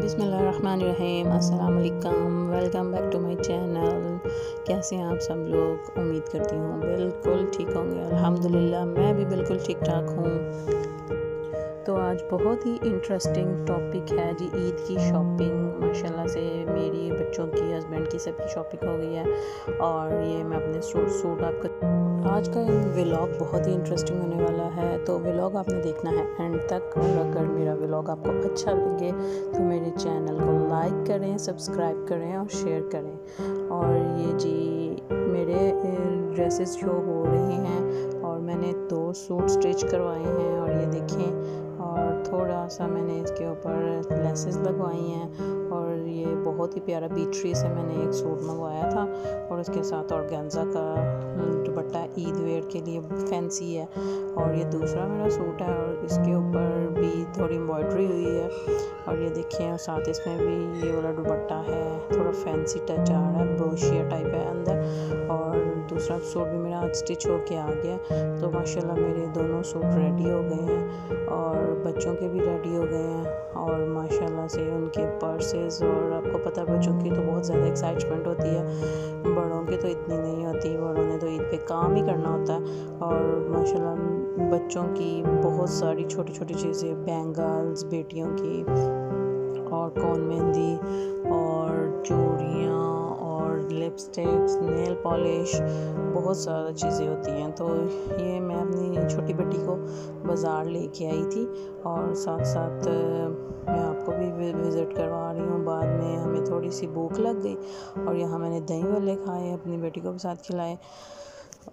बिसमीम अल्लाम welcome back to my channel. कैसे हैं आप सब लोग? उम्मीद करती हूँ बिल्कुल ठीक होंगे। अल्हम्दुलिल्लाह, मैं भी बिल्कुल ठीक ठाक हूँ। तो आज बहुत ही इंटरेस्टिंग टॉपिक है जी, ईद की शॉपिंग माशाल्लाह से मेरी बच्चों की हस्बैंड की सबकी शॉपिंग हो गई है और ये मैं अपने सूट सूट आपका आज का व्लॉग बहुत ही इंटरेस्टिंग होने वाला है। तो व्लॉग आपने देखना है एंड तक और अगर मेरा व्लॉग आपको अच्छा लगे तो मेरे चैनल को लाइक करें सब्सक्राइब करें और शेयर करें। और ये जी मेरे ड्रेसेस जो हो रहे हैं और मैंने दो सूट स्टिच करवाए हैं और ये देखें थोड़ा सा मैंने इसके ऊपर लेसेस लगवाई हैं और ये बहुत ही प्यारा बीट्री से मैंने एक सूट मंगवाया था और उसके साथ और गेंजा का दुपट्टा ईद वेयर के लिए फैंसी है और ये दूसरा मेरा सूट है और इसके ऊपर भी थोड़ी एम्ब्रॉयड्री हुई है और ये देखिए और साथ इसमें भी ये वाला दुपट्टा है, थोड़ा फैंसी टच आ रहा है ब्रोशिया टाइप है अंदर और दूसरा सूट भी मेरा आज स्टिच होके आ गया तो माशाल्लाह मेरे दोनों सूट रेडी हो गए हैं और बच्चों के भी रेडी हो गए हैं और माशाल्लाह से उनके पर्सेस और आपको पता है बच्चों की तो बहुत ज़्यादा एक्साइटमेंट होती है। बड़ों की तो इतनी नहीं होती, बड़ों ने तो ईद पे काम ही करना होता है और माशाल्लाह बच्चों की बहुत सारी छोटी छोटी चीज़ें बैंगल्स बेटियों की और कौन मेहंदी और चूड़ियाँ लिपस्टिक्स नेल पॉलिश बहुत ज़्यादा चीज़ें होती हैं। तो ये मैं अपनी छोटी बेटी को बाज़ार लेके आई थी और साथ साथ मैं आपको भी विज़िट करवा रही हूँ। बाद में हमें थोड़ी सी भूख लग गई और यहाँ मैंने दही वाले खाए, अपनी बेटी को भी साथ खिलाए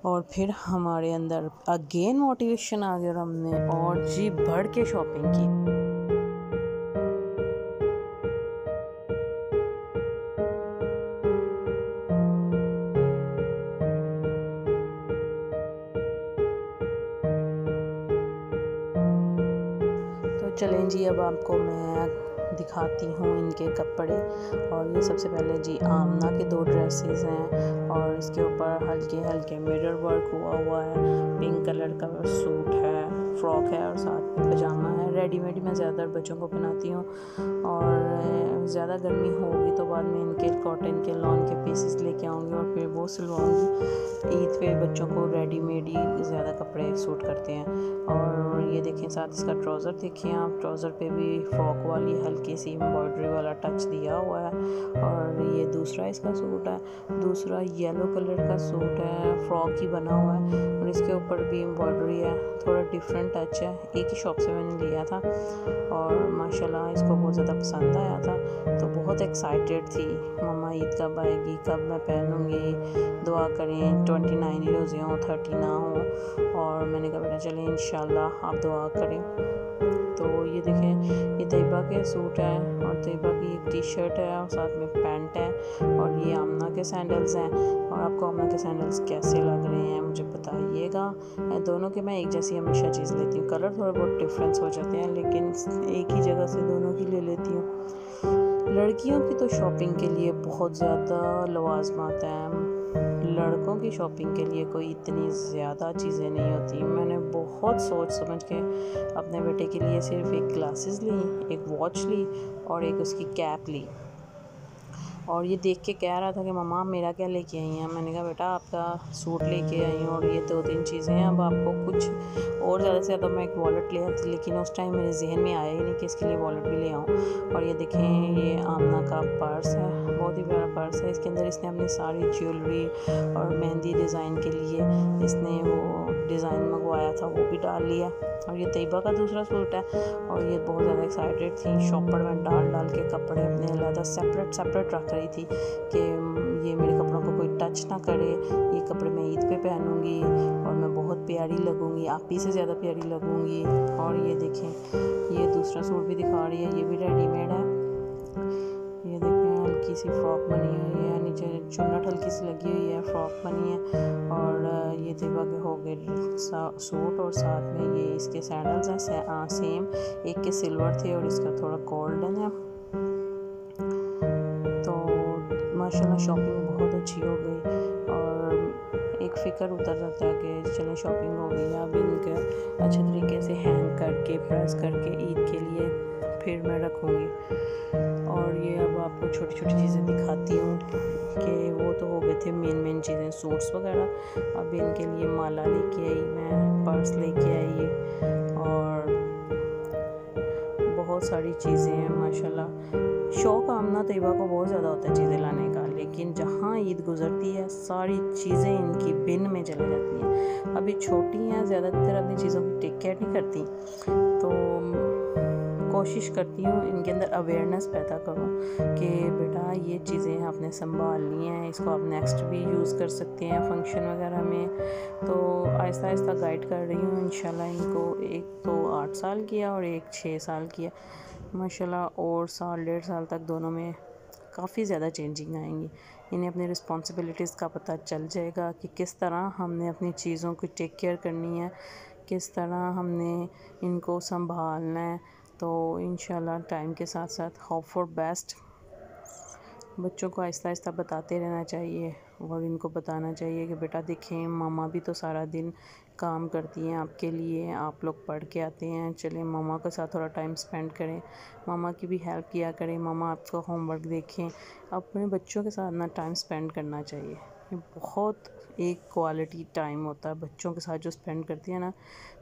और फिर हमारे अंदर अगेन मोटिवेशन आ गया और हमने और जी बढ़ के शॉपिंग की। चलें जी, अब आपको मैं दिखाती हूँ इनके कपड़े। और ये सबसे पहले जी आमना के दो ड्रेसेस हैं और इसके ऊपर हल्के हल्के मिरर वर्क हुआ हुआ है। पिंक कलर का सूट है फ्रॉक है और साथ में पजामा है। रेडीमेड मैं ज़्यादातर बच्चों को बनाती हूँ। और ज़्यादा गर्मी होगी तो बाद में इनके कॉटन के लॉन के पीसेस लेके आऊँगी और फिर वो सिलवाऊँगी। ईद पे बच्चों को रेडीमेड ही ज़्यादा कपड़े सूट करते हैं। और ये देखें साथ इसका ट्राउज़र देखिए आप ट्राउज़र पे भी फ्रॉक वाली हल्की सी एम्ब्रॉयडरी वाला टच दिया हुआ है। और ये दूसरा इसका सूट है, दूसरा येलो कलर का सूट है फ्रॉक ही बना हुआ है। और इसके ऊपर भी एम्ब्रॉयडरी है, थोड़ा डिफरेंट टच है। एक ही शॉप से मैंने लिया था और माशाल्लाह इसको बहुत ज़्यादा पसंद आया था। तो बहुत एक्साइटेड थी। मम्मा ईद कब आएगी? कब मैं पहनूँगी? दुआ करें ट्वेंटी नाइन रोज़े हों थर्टी ना हो और मैंने कहा, बेटा चलें इन आप दुआ करें। तो ये देखें, ये तयबा के सूट है और तयबा की एक टी शर्ट है और साथ में पैंट है और ये आमना के सैंडल्स हैं। और आपको आमना के सैंडल्स कैसे लग रहे हैं, मुझे बताइएगा। दोनों के मैं एक जैसी हमेशा चीज़ लेती हूँ। कलर थोड़ा बहुत डिफरेंस हो जाते हैं, लेकिन एक ही जगह से दोनों की ले लेती हूँ। लड़कियों की तो शॉपिंग के लिए बहुत ज़्यादा लवाजमात हैं। लड़कों की शॉपिंग के लिए कोई इतनी ज़्यादा चीज़ें नहीं होती। मैंने बहुत सोच समझ के अपने बेटे के लिए सिर्फ़ एक ग्लासेस ली, एक वॉच ली और एक उसकी कैप ली। और ये देख के कह रहा था कि मम्मा मेरा क्या लेके आई हैं? मैंने कहा, बेटा आपका सूट लेके आई हूँ और ये दो तीन चीज़ें हैं। अब आपको कुछ और ज़्यादा से ज़्यादा मैं एक वॉलेट ले आती लेकिन उस टाइम मेरे जहन में आया ही नहीं कि इसके लिए वॉलेट भी ले आऊँ। और ये देखें, ये आमना का पर्स है, बहुत ही प्यारा पर्स है। इसके अंदर इसने अपनी सारी ज्वेलरी और मेहंदी डिज़ाइन के लिए इसने वो डिज़ाइन मंगवाया था, वो भी डाल लिया। और ये तयबा का दूसरा सूट है और ये बहुत ज़्यादा एक्साइटेड थी। शॉपर में डाल डाल के कपड़े अपने अलहदा सेपरेट सेपरेट रख रही थी कि ये मेरे कपड़ों को कोई टच ना करे। ये कपड़े मैं ईद पे पहनूँगी और मैं बहुत प्यारी लगूँगी, आप ही से ज़्यादा प्यारी लगूँगी। और ये देखें, ये दूसरा सूट भी दिखा रही है, ये भी रेडीमेड है। सी फ्रॉक बनी हुई है नीचे चुन्नट हल्की सी लगी हुई है फ्रॉक बनी है और ये दिवा के हो गए सूट और साथ में ये इसके सैंडल्स हैं से, सेम एक के सिल्वर थे और इसका थोड़ा गोल्डन है। तो माशाल्लाह शॉपिंग बहुत अच्छी हो गई और एक फ़िक्र उतर जाता है कि चले शॉपिंग हो गई अब इनके अच्छे तरीके से हैंग करके प्रेस करके ईद के लिए। फिर मैं रखूँगी। और ये अब आपको छोटी छोटी चीज़ें दिखाती हूँ कि वो तो हो गए थे मेन मेन चीज़ें सूट्स वगैरह। अब इनके लिए माला लेके आई मैं, पर्स लेके आई और बहुत सारी चीज़ें हैं, माशाल्लाह। शौक़ आमना तयबा को बहुत ज़्यादा होता है चीज़ें लाने का, लेकिन जहाँ ईद गुज़रती है, सारी चीज़ें इनकी बिन में चली जाती हैं। अभी छोटी हैं, ज़्यादातर अपनी चीज़ों की टेक केयर नहीं करती। तो कोशिश करती हूँ, इनके अंदर अवेयरनेस पैदा करूँ कि बेटा ये चीज़ें आपने संभालनी हैं, इसको आप नेक्स्ट भी यूज़ कर सकते हैं फ़ंक्शन वगैरह में। तो आहिस्ता आहिस्ता गाइड कर रही हूँ इन इनको एक तो आठ साल किया और एक छः साल किया। माशाल्लाह और साल, डेढ़ साल तक दोनों में काफ़ी ज़्यादा चेंजिंग आएँगी। इन्हें अपनी रिस्पॉन्सिबिलिटीज़ का पता चल जाएगा कि किस तरह हमने अपनी चीज़ों की टेक केयर करनी है, किस तरह हमने इनको संभालना है। तो इन टाइम के साथ साथ होप फॉर बेस्ट बच्चों को आहिस्ता आहिस्ता बताते रहना चाहिए और इनको बताना चाहिए कि बेटा देखें, मामा भी तो सारा दिन काम करती हैं आपके लिए, आप लोग पढ़ के आते हैं, चलें मामा के साथ थोड़ा टाइम स्पेंड करें, मामा की भी हेल्प किया करें, मामा आपका होमवर्क देखें, अपने बच्चों के साथ ना टाइम स्पेंड करना चाहिए। ये बहुत एक क्वालिटी टाइम होता है बच्चों के साथ जो स्पेंड करती है ना,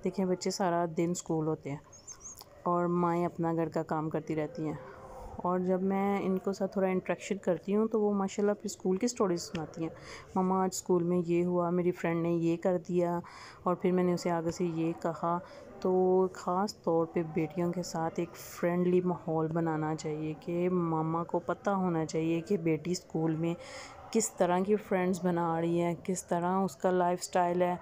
देखें बच्चे सारा दिन स्कूल होते हैं। और माएँ अपना घर का काम करती रहती हैं। और जब मैं इनको साथ थोड़ा इंट्रैक्शन करती हूँ तो वो माशाल्लाह फिर स्कूल की स्टोरीज सुनाती हैं। मम्मा, आज स्कूल में ये हुआ, मेरी फ्रेंड ने ये कर दिया और फिर मैंने उसे आगे से ये कहा। तो ख़ास तौर पे बेटियों के साथ एक फ्रेंडली माहौल बनाना चाहिए कि मामा को पता होना चाहिए कि बेटी स्कूल में किस तरह की फ्रेंड्स बना रही है, किस तरह उसका लाइफ स्टाइल है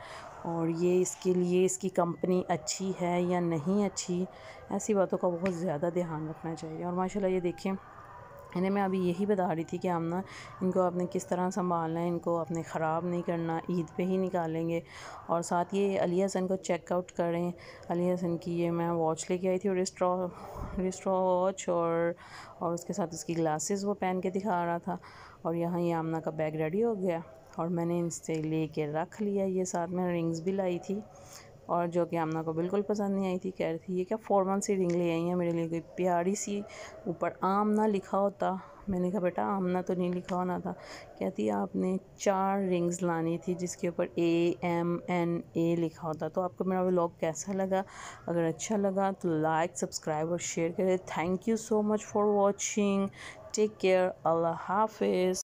और ये इसके लिए इसकी कंपनी अच्छी है या नहीं अच्छी, ऐसी बातों का बहुत ज़्यादा ध्यान रखना चाहिए। और माशाल्लाह ये देखें इन्हें मैं अभी यही बता रही थी कि हम ना इनको आपने किस तरह संभालना है, इनको आपने ख़राब नहीं करना, ईद पे ही निकालेंगे। और साथ ये अली हसन को चेकआउट करें। अली हसन की ये मैं वॉच लेके आई थी और रिस्ट्रॉ रिस्ट्रॉ वॉच और और उसके साथ उसकी ग्लासेस वो पहन के दिखा रहा था। और यहाँ ये आमना का बैग रेडी हो गया और मैंने इनसे ले कर रख लिया ये साथ में। रिंग्स भी लाई थी और जो कि आमना को बिल्कुल पसंद नहीं आई थी, कह रही थी, ये क्या फॉर्मल सी रिंग ले आई है मेरे लिए? कोई प्यारी सी ऊपर आमना लिखा होता। मैंने कहा, बेटा, आमना तो नहीं लिखा होना था। कहती, आपने चार रिंग्स लानी थी जिसके ऊपर ए एम एन ए लिखा होता। तो आपको मेरा व्लॉग कैसा लगा? अगर अच्छा लगा तो लाइक सब्सक्राइब और शेयर करें। Thank you so much for watching take care अल्लाह हाफिज़